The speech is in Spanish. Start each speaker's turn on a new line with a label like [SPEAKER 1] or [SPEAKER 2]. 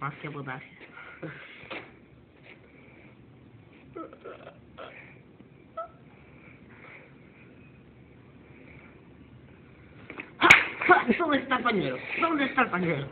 [SPEAKER 1] Más que potasio. ¿Dónde está el pañuelo? ¿Dónde está el pañuelo?